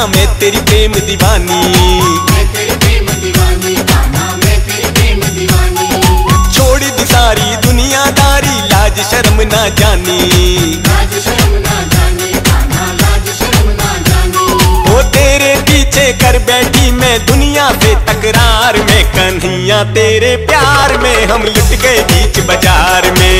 तेरी प्रेम दीवानी। मैं तेरी प्रेम दीवानी कान्हा मैं तेरी प्रेम दीवानी। छोड़ दी सारी दुनियादारी लाज शर्म ना जानी। लाज शर्म ना जाने कान्हा लाज शर्म ना जाने। वो तेरे पीछे कर बैठी मैं दुनिया से तकरार में कन्हैया तेरे प्यार में हम लुट गए बीच बाज़ार में।